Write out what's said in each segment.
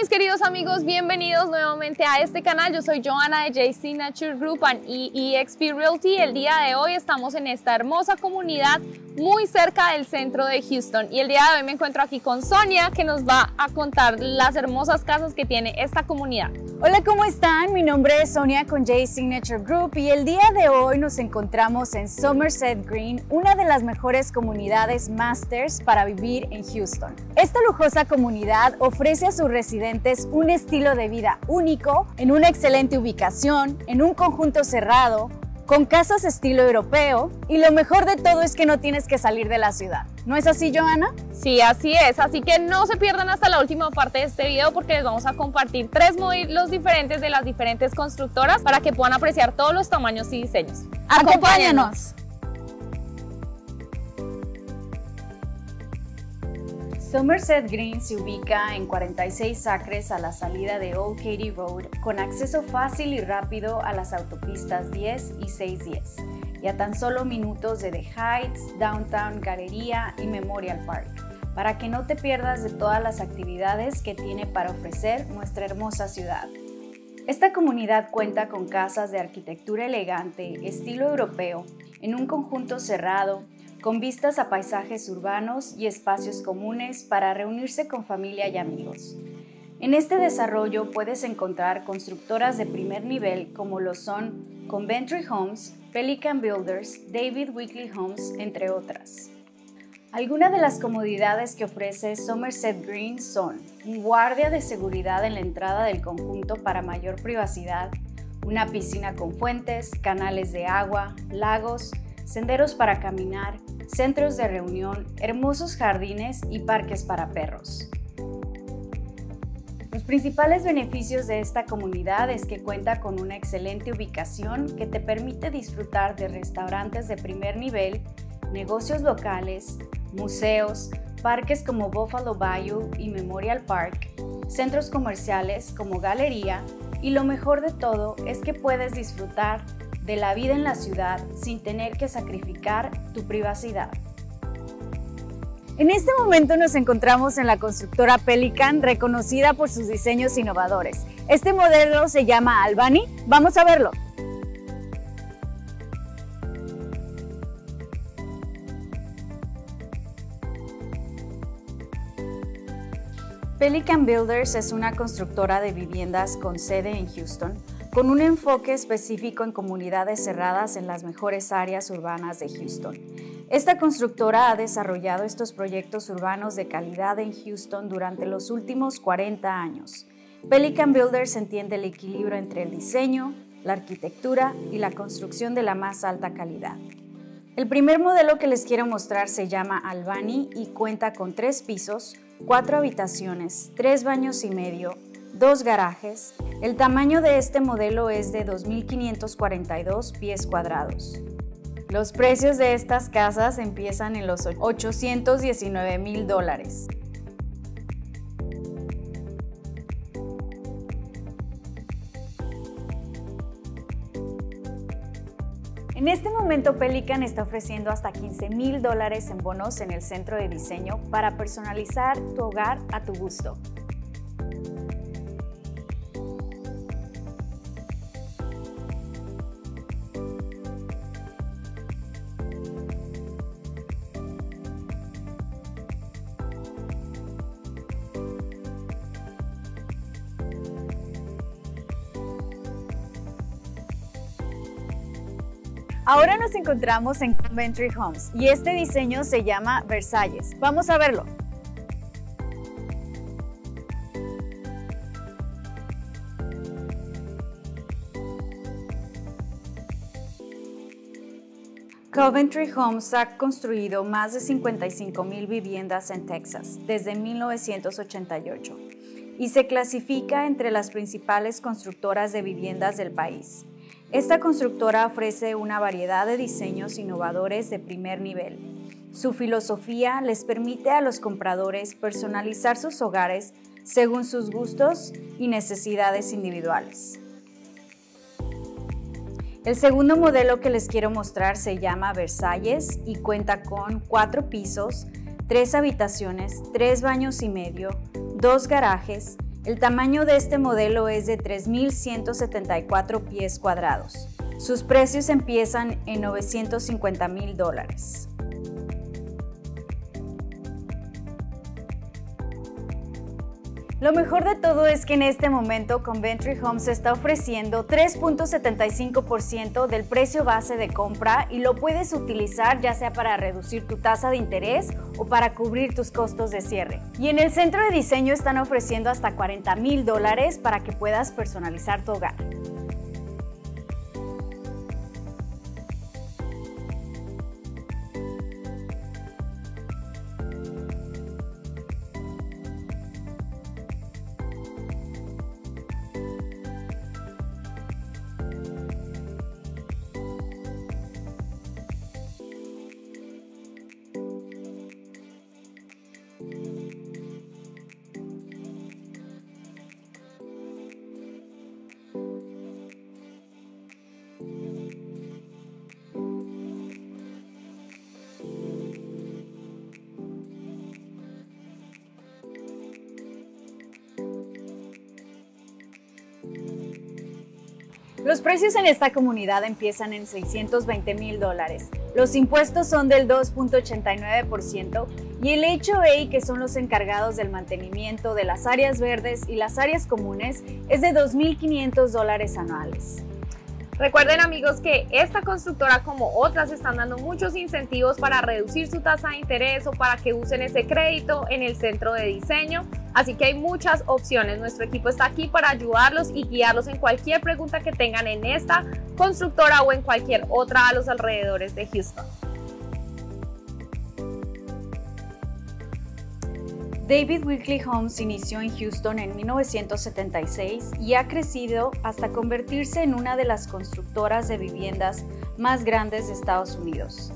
mis queridos amigos, bienvenidos nuevamente a este canal. Yo soy Joana de J Signature Group and EXP Realty. El día de hoy estamos en esta hermosa comunidad muy cerca del centro de Houston y el día de hoy me encuentro aquí con Sonia que nos va a contar las hermosas casas que tiene esta comunidad. Hola, ¿cómo están? Mi nombre es Sonia con J Signature Group y el día de hoy nos encontramos en Somerset Green, una de las mejores comunidades masters para vivir en Houston. Esta lujosa comunidad ofrece a sus residentes un estilo de vida único, en una excelente ubicación, en un conjunto cerrado, con casas estilo europeo y lo mejor de todo es que no tienes que salir de la ciudad. ¿No es así, Joana? Sí, así es. Así que no se pierdan hasta la última parte de este video porque les vamos a compartir tres modelos diferentes de las diferentes constructoras para que puedan apreciar todos los tamaños y diseños. ¡Acompáñanos! Somerset Green se ubica en 46 acres a la salida de Old Katy Road, con acceso fácil y rápido a las autopistas 10 y 610, y a tan solo minutos de The Heights, Downtown Galería y Memorial Park, para que no te pierdas de todas las actividades que tiene para ofrecer nuestra hermosa ciudad. Esta comunidad cuenta con casas de arquitectura elegante, estilo europeo, en un conjunto cerrado, con vistas a paisajes urbanos y espacios comunes para reunirse con familia y amigos. En este desarrollo puedes encontrar constructoras de primer nivel como lo son Conventry Homes, Pelican Builders, David Weekly Homes, entre otras. Algunas de las comodidades que ofrece Somerset Green son guardia de seguridad en la entrada del conjunto para mayor privacidad, una piscina con fuentes, canales de agua, lagos, senderos para caminar, centros de reunión, hermosos jardines y parques para perros. Los principales beneficios de esta comunidad es que cuenta con una excelente ubicación que te permite disfrutar de restaurantes de primer nivel, negocios locales, museos, parques como Buffalo Bayou y Memorial Park, centros comerciales como Galería y lo mejor de todo es que puedes disfrutar de la vida en la ciudad sin tener que sacrificar tu privacidad. En este momento nos encontramos en la constructora Pelican, reconocida por sus diseños innovadores. Este modelo se llama Albany. Vamos a verlo. Pelican Builders es una constructora de viviendas con sede en Houston, con un enfoque específico en comunidades cerradas en las mejores áreas urbanas de Houston. Esta constructora ha desarrollado estos proyectos urbanos de calidad en Houston durante los últimos 40 años. Pelican Builders entiende el equilibrio entre el diseño, la arquitectura y la construcción de la más alta calidad. El primer modelo que les quiero mostrar se llama Albany y cuenta con tres pisos, cuatro habitaciones, tres baños y medio, dos garajes. El tamaño de este modelo es de 2.542 pies cuadrados. Los precios de estas casas empiezan en los 819 mil dólares. En este momento Pelican está ofreciendo hasta 15 mil dólares en bonos en el centro de diseño para personalizar tu hogar a tu gusto. Ahora nos encontramos en Coventry Homes y este diseño se llama Versalles. Vamos a verlo. Coventry Homes ha construido más de 55 mil viviendas en Texas desde 1988 y se clasifica entre las principales constructoras de viviendas del país. Esta constructora ofrece una variedad de diseños innovadores de primer nivel. Su filosofía les permite a los compradores personalizar sus hogares según sus gustos y necesidades individuales. El segundo modelo que les quiero mostrar se llama Versalles y cuenta con cuatro pisos, tres habitaciones, tres baños y medio, dos garajes, El tamaño de este modelo es de 3.174 pies cuadrados. Sus precios empiezan en 950 mil dólares. Lo mejor de todo es que en este momento Conventry Homes está ofreciendo 3.75% del precio base de compra y lo puedes utilizar ya sea para reducir tu tasa de interés o para cubrir tus costos de cierre. Y en el centro de diseño están ofreciendo hasta 40 mil dólares para que puedas personalizar tu hogar. Los precios en esta comunidad empiezan en 620 mil dólares. Los impuestos son del 2.89% y el HOA, que son los encargados del mantenimiento de las áreas verdes y las áreas comunes, es de 2.500 dólares anuales. Recuerden amigos que esta constructora como otras están dando muchos incentivos para reducir su tasa de interés o para que usen ese crédito en el centro de diseño. Así que hay muchas opciones. Nuestro equipo está aquí para ayudarlos y guiarlos en cualquier pregunta que tengan en esta constructora o en cualquier otra a los alrededores de Houston. David Weekly Homes inició en Houston en 1976 y ha crecido hasta convertirse en una de las constructoras de viviendas más grandes de Estados Unidos.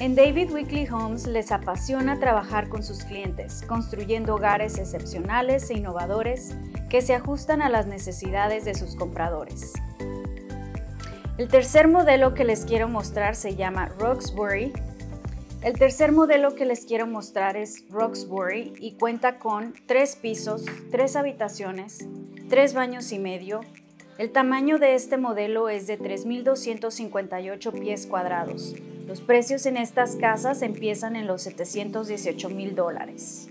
En David Weekly Homes les apasiona trabajar con sus clientes, construyendo hogares excepcionales e innovadores que se ajustan a las necesidades de sus compradores. El tercer modelo que les quiero mostrar se llama Roxbury el tercer modelo que les quiero mostrar es Roxbury y cuenta con tres pisos, tres habitaciones, tres baños y medio. El tamaño de este modelo es de 3.258 pies cuadrados. Los precios en estas casas empiezan en los 718 mil dólares.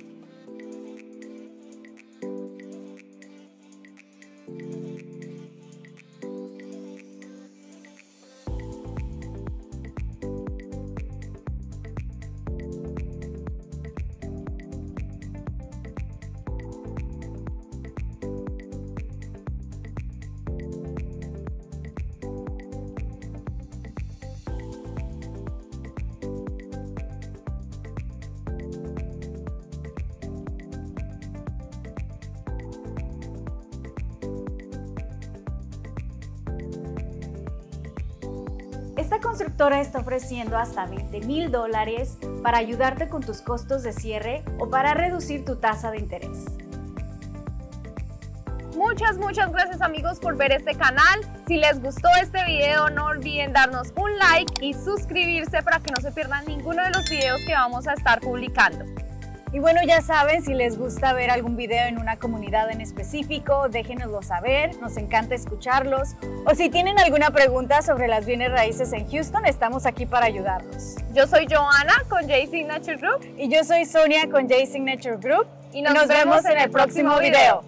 Esta constructora está ofreciendo hasta 20 mil dólares para ayudarte con tus costos de cierre o para reducir tu tasa de interés. Muchas, muchas gracias amigos por ver este canal. Si les gustó este video no olviden darnos un like y suscribirse para que no se pierdan ninguno de los videos que vamos a estar publicando. Y bueno, ya saben, si les gusta ver algún video en una comunidad en específico, déjenoslo saber, nos encanta escucharlos. O si tienen alguna pregunta sobre las bienes raíces en Houston, estamos aquí para ayudarlos. Yo soy Joana con J Signature Group. Y yo soy Sonia con J Signature Group. Y nos, vemos, en el próximo video.